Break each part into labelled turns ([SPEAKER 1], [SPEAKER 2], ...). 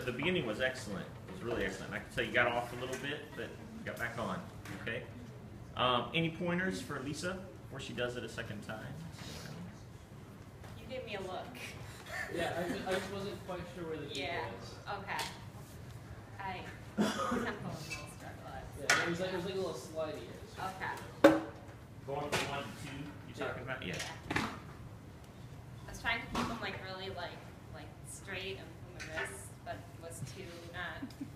[SPEAKER 1] Good. The, the beginning was excellent. It was really excellent. I can tell you got off a little bit, but got back on. Okay. Um, any pointers for Lisa before she does it a second time?
[SPEAKER 2] You gave me a look.
[SPEAKER 3] Yeah, I, ju- I just wasn't quite sure where the beat
[SPEAKER 2] Yeah.
[SPEAKER 3] was.
[SPEAKER 2] Okay. I tempo was little.
[SPEAKER 3] Yeah, it was like it was like a little slidey.
[SPEAKER 2] Okay.
[SPEAKER 1] Going from one to two, you talking about? Yeah.
[SPEAKER 2] I was trying to keep them like really like like straight and from the wrist, but was too not. Okay.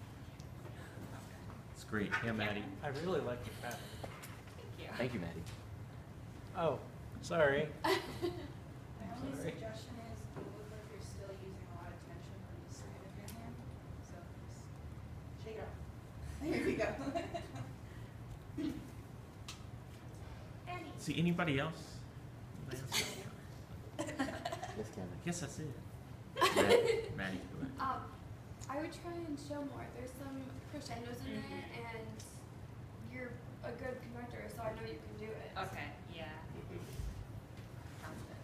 [SPEAKER 1] It's great. Yeah, Maddie.
[SPEAKER 4] I really like your pattern.
[SPEAKER 2] Thank you.
[SPEAKER 5] Thank you, Maddie.
[SPEAKER 4] Oh, sorry.
[SPEAKER 6] My only
[SPEAKER 4] Sorry.
[SPEAKER 6] suggestion is you look like you're still using a lot of tension on the side of your hand, so just shake it off. There we go. Annie.
[SPEAKER 1] See anybody else? Anybody else?
[SPEAKER 5] Yes, Cameron.
[SPEAKER 1] Yes, that's it. Maddie, Maddie, go ahead.
[SPEAKER 7] Um, I would try and show more. There's some crescendos in it, mm-hmm. and you're a good conductor, so I know you can do it.
[SPEAKER 2] Okay. Yeah. Sounds good.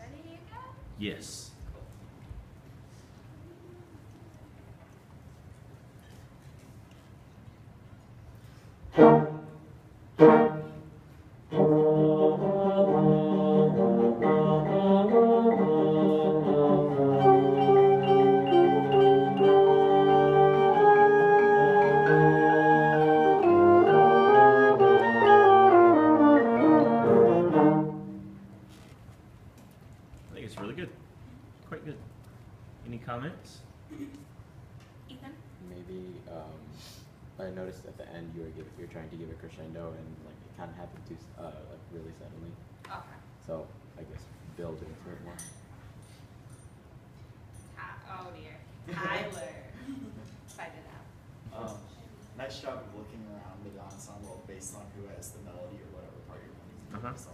[SPEAKER 2] Ready to go?
[SPEAKER 1] Yes. I really good. Quite good. Any comments?
[SPEAKER 2] Ethan.
[SPEAKER 5] Maybe um, I noticed at the end you were give, you're trying to give a crescendo and like it kind of happened too uh, like really suddenly.
[SPEAKER 2] Okay.
[SPEAKER 5] So I guess build into it more.
[SPEAKER 2] Ty- oh dear. Tyler. Fight it out.
[SPEAKER 8] Um, nice job of looking around the ensemble based on who has the melody or whatever part you're wanting to do.
[SPEAKER 1] Uh-huh.
[SPEAKER 8] So,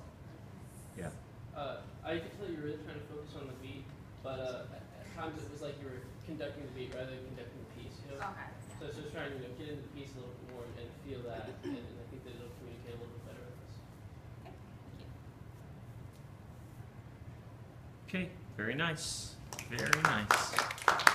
[SPEAKER 1] Yeah.
[SPEAKER 3] Uh, I could tell you were really trying to focus on the beat, but uh, at, at times it was like you were conducting the beat rather than conducting the piece. You know?
[SPEAKER 2] Okay.
[SPEAKER 3] So it's just trying to you know, get into the piece a little bit more and feel that, and, and I think that it'll communicate a little bit better with us.
[SPEAKER 2] Okay. Thank you.
[SPEAKER 1] Okay. Very nice. Very nice.